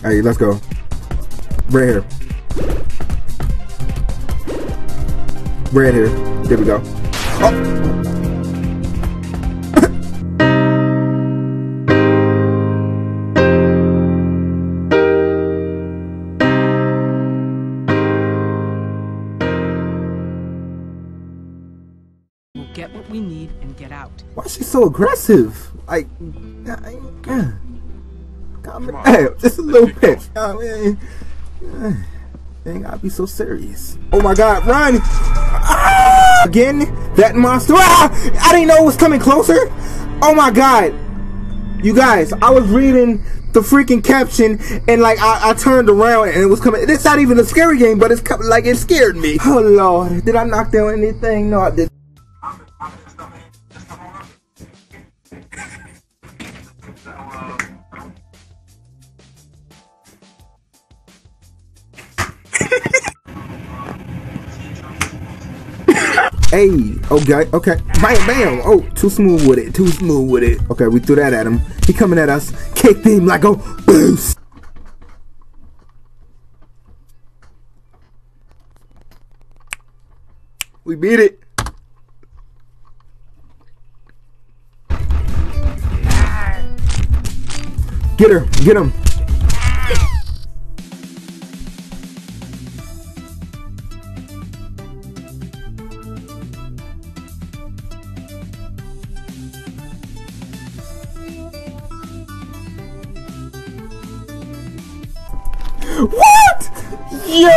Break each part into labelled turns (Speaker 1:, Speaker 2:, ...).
Speaker 1: Hey, let's go. Red here. Red here. There we go. Oh.
Speaker 2: We'll get what we need and get out.
Speaker 1: Why is she so aggressive? Like, uh, calm it down. Just a little bit. I mean, ain't gotta be so serious. Oh my God, run! Ah! Again, that monster. Ah! I didn't know it was coming closer. Oh my God. You guys, I was reading the freaking caption and like I, I turned around and it was coming. It's not even a scary game, but it's like it scared me. Oh Lord, did I knock down anything? No, I did. Hey, okay, okay. Bam, bam. Oh, too smooth with it. Too smooth with it. Okay, we threw that at him. He coming at us. Kicked him like a boost. We beat it. Get her. Get him. What? Yo!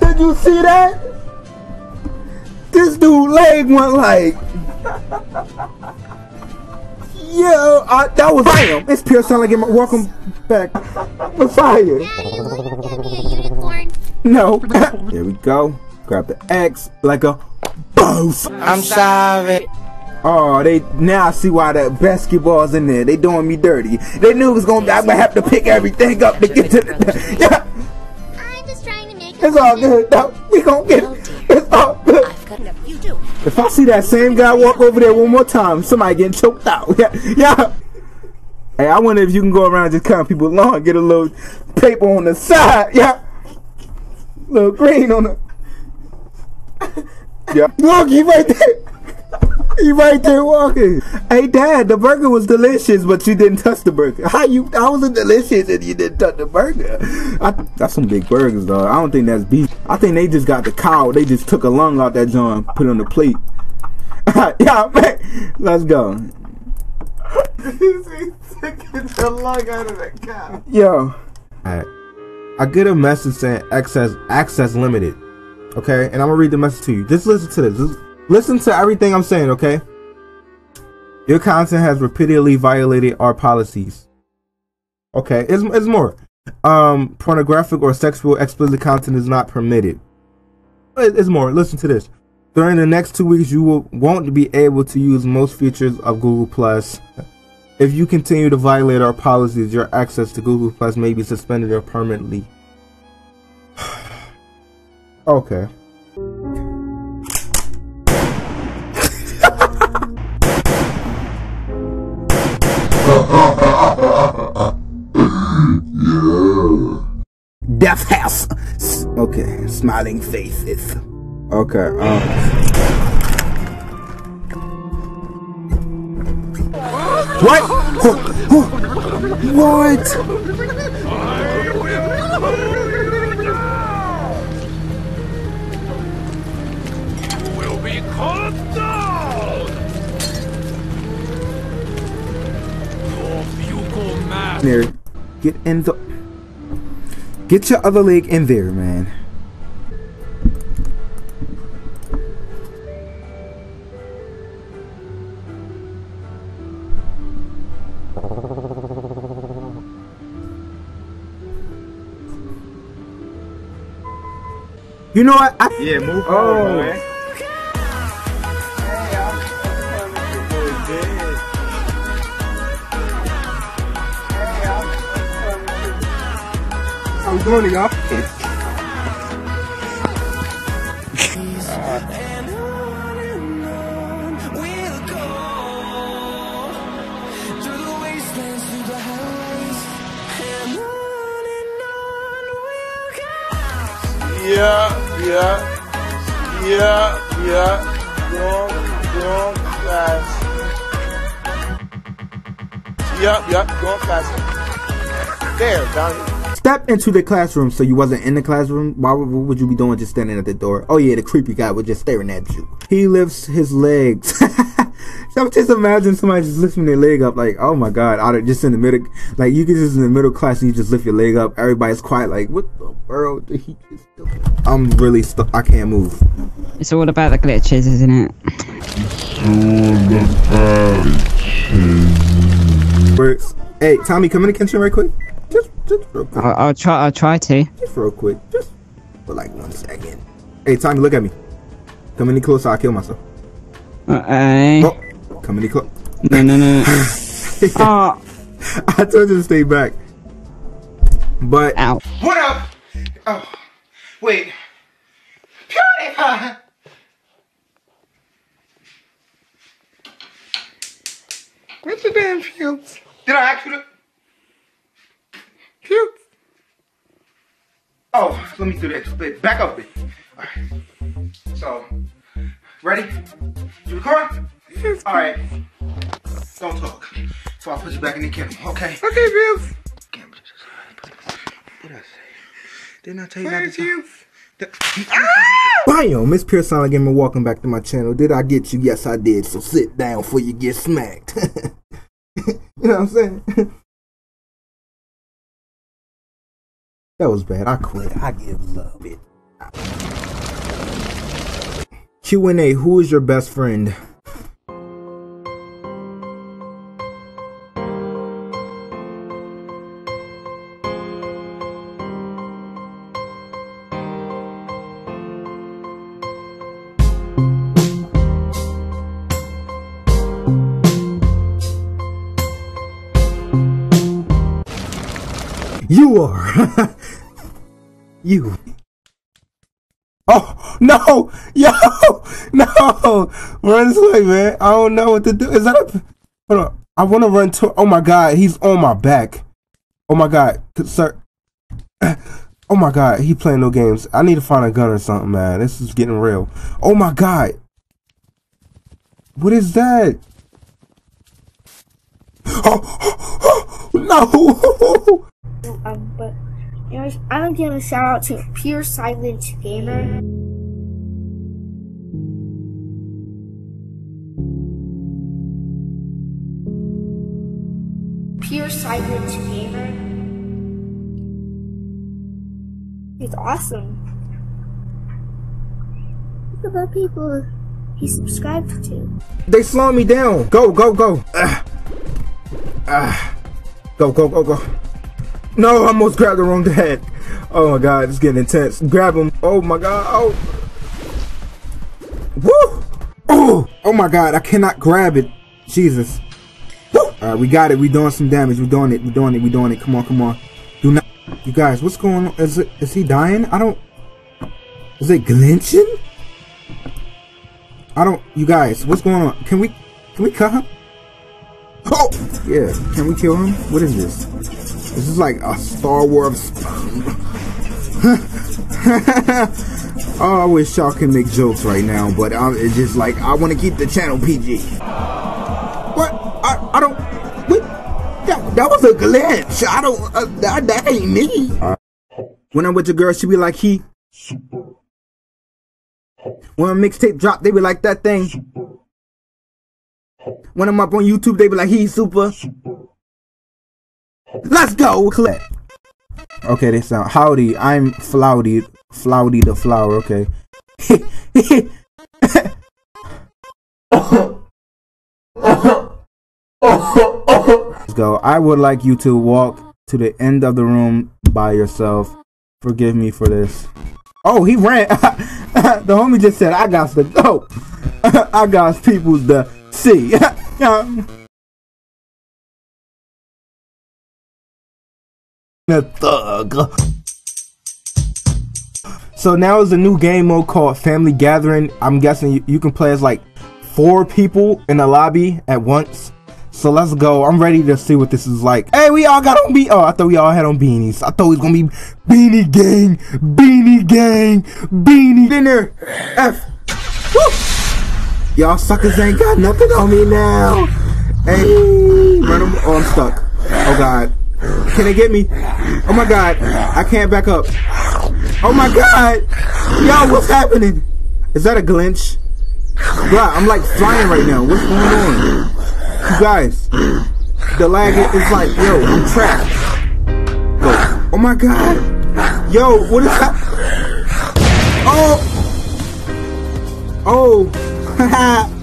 Speaker 1: Did you see that? This dude leg went like. Yo, I, that was bam. It's pure sound like him. Welcome back, Messiah. No. Here we go. Grab the X like a boss.
Speaker 3: I'm sorry.
Speaker 1: Oh, they now I see why the basketball's in there. They doing me dirty. They knew it was gonna. Be, I'm gonna have to pick everything up to get to the. Yeah,
Speaker 4: I'm just trying to make
Speaker 1: it's all good. No, we gonna get it. It's all good.
Speaker 4: I've got enough. You do.
Speaker 1: If I see that same guy walk over there one more time, somebody getting choked out. Yeah, yeah. Hey, I wonder if you can go around just cutting people along, get a little paper on the side. Yeah, little green on the. Yeah, look, he right there. He right there walking. Hey, Dad, the burger was delicious, but you didn't touch the burger. How you? How was it delicious and you didn't touch the burger? I, that's some big burgers, though. I don't think that's beef. I think they just got the cow. They just took a lung out that joint, put it on the plate. yeah, man. Let's go.
Speaker 3: the lung out of that cow.
Speaker 1: Yo. Alright. I get a message saying access access limited. Okay, and I'm gonna read the message to you. Just listen to this. Just listen to everything I'm saying, okay? Your content has repeatedly violated our policies. Okay, it's, it's more. Um, pornographic or sexual explicit content is not permitted. It's more. Listen to this. During the next two weeks, you will, won't be able to use most features of Google Plus. If you continue to violate our policies, your access to Google Plus may be suspended or permanently. okay. Death House. Okay, smiling faces. Okay. Um. What? What? There. Get in the. Get your other leg in there, man. You know what? I,
Speaker 3: Yeah, move
Speaker 1: Oh.
Speaker 3: forward, man.
Speaker 1: I'm going off.
Speaker 3: Yeah, yeah, yeah, yeah. Go, go fast. Yeah, yeah, Go fast. There, Donnie.
Speaker 1: Step into the classroom so you wasn't in the classroom. Why would, what would you be doing just standing at the door? Oh yeah, the creepy guy was just staring at you. He lifts his legs. so just imagine somebody just lifting their leg up like, oh my god, out of just in the middle, like you get just in the middle class and you just lift your leg up. Everybody's quiet, like, what the world did he just do? I'm really stuck. I can't move.
Speaker 5: It's all about the glitches, isn't it?
Speaker 1: Works. Hey, Tommy, come in the kitchen right quick. Just, just real quick.
Speaker 5: I'll, I'll try. I'll try to.
Speaker 1: Just real quick. Just for like one second. Hey, Tommy, look at me. Come any closer, I'll kill myself.
Speaker 5: Okay.
Speaker 1: Oh, come any closer.
Speaker 5: No, no, no. oh,
Speaker 1: I told you to stay back. But
Speaker 5: ow.
Speaker 3: What up? Oh, wait. PewDiePie! What's the damn pubes? Did I ask you to? Pubes? Oh, let me do that Wait, Back up a bit. Alright. So, ready? You record? Yes. Alright. Don't talk. So I'll put you back in the camera, okay? Okay, pubes. What did I say? Didn't I tell you not to talk?
Speaker 1: Bam! Miss Pearson Gamer, welcome back to my channel. Did I get you? Yes, I did. So sit down before you get smacked. you know what I'm saying? that was bad. I quit. I give love it. Q&A, who is your best friend? You are. you. Oh no! Yo! No! Run this way, man. I don't know what to do. Is that a hold on. I wanna run to oh my god, he's on my back. Oh my god. Sir Oh my god, he playing no games. I need to find a gun or something, man. This is getting real. Oh my god. What is that? Oh, no!
Speaker 6: Anyways, I want to give a shout out to Pure Silent Gamer. Pure Silent Gamer. He's awesome. Look at the people he subscribed to.
Speaker 1: They slowing me down. Go, go, go. Ah. Ah. Go, go, go, go. No, I almost grabbed the wrong dad. Oh my god, it's getting intense. Grab him. Oh my god. Oh. Woo! Oh! Oh my god, I cannot grab it. Jesus. Alright, we got it. We doing some damage. We doing it. We doing it. We doing it. Come on, come on. Do not. You guys, what's going on? Is it? Is he dying? I don't. Is it glitching? I don't. You guys, what's going on? Can we? Can we cut him? Oh! Yeah. Can we kill him? What is this? This is like a Star Wars. oh, I wish y'all can make jokes right now, but I'm, it's just like I want to keep the channel PG. What? I, I don't. What? That, that was a glitch. I don't. Uh, that, that ain't me. When I'm with the girl, she be like he. When a mixtape drop, they be like that thing. When I'm up on YouTube, they be like he's super. Let's go. Clip. Okay, they sound howdy. I'm Flowey, Flowey the flower. Okay. Let's go. I would like you to walk to the end of the room by yourself. Forgive me for this. Oh, he ran. the homie just said, I got to go. I got people to see. a thug. So now is a new game mode called Family Gathering. I'm guessing you, can play as like four people in a lobby at once. So let's go. I'm ready to see what this is like. Hey, we all got on be. Oh, I thought we all had on beanies. I thought it was gonna be beanie gang, beanie gang, beanie. dinner. F. Y'all suckers ain't got nothing on me now. Hey, run 'em- Oh, I'm stuck. Oh God. Can they get me? Oh my God. I can't back up. Oh my God. Yo, what's happening? Is that a glitch? Bruh, I'm like flying right now. What's going on? You guys, the lag is like, yo, I'm trapped. Go. Oh my god. Yo, what is that? Oh. Oh.